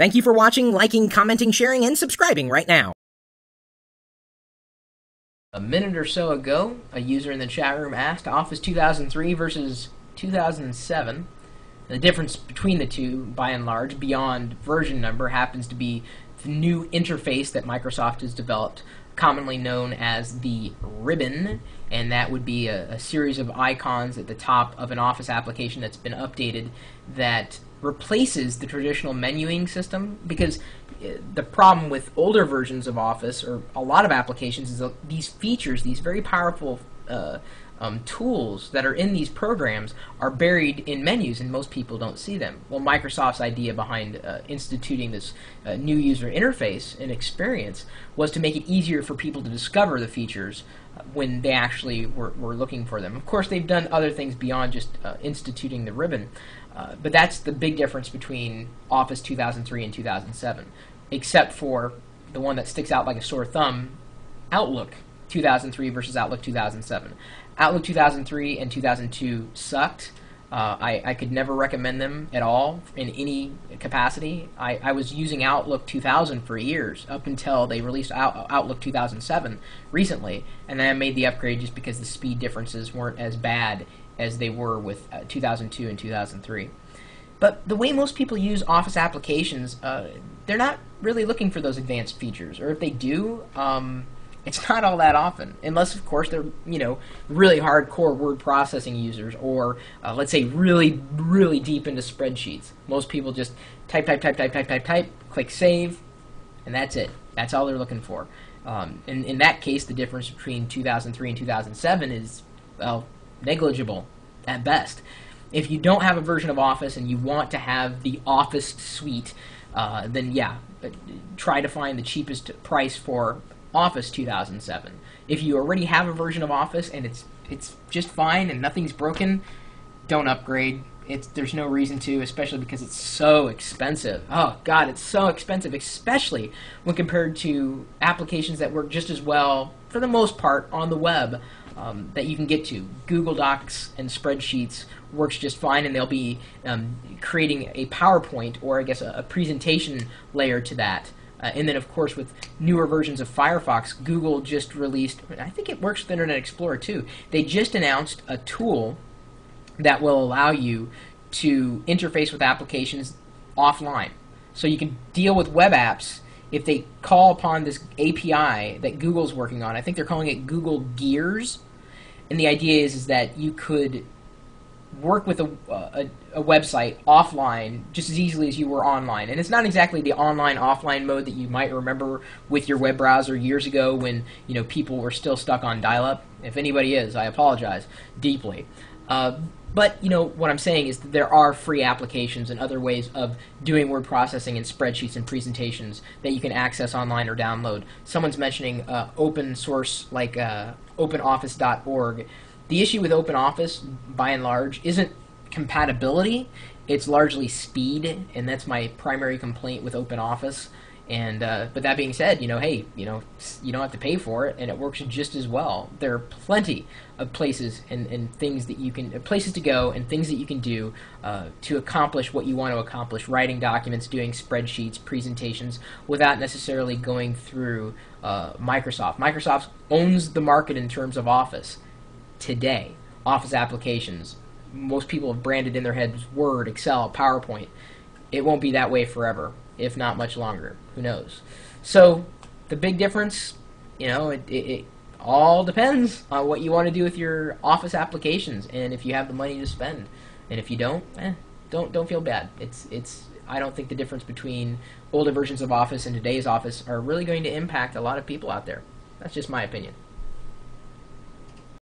Thank you for watching, liking, commenting, sharing, and subscribing right now. A minute or so ago, a user in the chat room asked Office 2003 versus 2007. The difference between the two, by and large, beyond version number, happens to be the new interface that Microsoft has developed, commonly known as the ribbon, and that would be a, a series of icons at the top of an Office application that's been updated that replaces the traditional menuing system because uh, the problem with older versions of Office or a lot of applications is that these features, these very powerful uh, um, tools that are in these programs are buried in menus and most people don't see them. Well, Microsoft's idea behind uh, instituting this uh, new user interface and experience was to make it easier for people to discover the features uh, when they actually were, were looking for them. Of course, they've done other things beyond just uh, instituting the ribbon. Uh, but that's the big difference between Office 2003 and 2007, except for the one that sticks out like a sore thumb Outlook 2003 versus Outlook 2007. Outlook 2003 and 2002 sucked. Uh, I, I could never recommend them at all in any capacity. I, I was using Outlook 2000 for years up until they released Out, Outlook 2007 recently, and then I made the upgrade just because the speed differences weren't as bad as they were with uh, 2002 and 2003. But the way most people use Office applications, uh, they're not really looking for those advanced features, or if they do, um, it's not all that often, unless of course they're you know really hardcore word processing users, or uh, let's say really really deep into spreadsheets. Most people just type type type type type type type, click save, and that's it. That's all they're looking for. Um, in, in that case, the difference between 2003 and 2007 is well negligible at best. If you don't have a version of Office and you want to have the Office suite, uh, then yeah, try to find the cheapest price for Office 2007. If you already have a version of Office and it's it's just fine and nothing's broken, don't upgrade. It's there's no reason to, especially because it's so expensive. Oh God, it's so expensive, especially when compared to applications that work just as well, for the most part, on the web um, that you can get to. Google Docs and spreadsheets works just fine, and they'll be um, creating a PowerPoint or I guess a, a presentation layer to that. Uh, and then, of course, with newer versions of Firefox, Google just released. I think it works with Internet Explorer too. They just announced a tool that will allow you to interface with applications offline. So you can deal with web apps if they call upon this API that Google's working on. I think they're calling it Google Gears and the idea is, is that you could work with a, a, a, website offline just as easily as you were online. And it's not exactly the online offline mode that you might remember with your web browser years ago when you know people were still stuck on dial-up. If anybody is, I apologize deeply. Uh, but you know what I'm saying is that there are free applications and other ways of doing word processing and spreadsheets and presentations that you can access online or download. Someone's mentioning uh, open source like uh, OpenOffice.org. The issue with OpenOffice, by and large, isn't compatibility. It's largely speed, and that's my primary complaint with OpenOffice. And uh, but that being said, you know, hey, you know, you don't have to pay for it, and it works just as well. There are plenty of places and, and things that you can, places to go, and things that you can do uh, to accomplish what you want to accomplish: writing documents, doing spreadsheets, presentations, without necessarily going through uh, Microsoft. Microsoft owns the market in terms of Office today. Office applications. Most people have branded in their heads Word, Excel, PowerPoint. It won't be that way forever if not much longer. Who knows? So the big difference, you know, it, it, it all depends on what you want to do with your Office applications and if you have the money to spend. And if you don't, eh, don't don't feel bad. It's it's I don't think the difference between older versions of Office and today's Office are really going to impact a lot of people out there. That's just my opinion.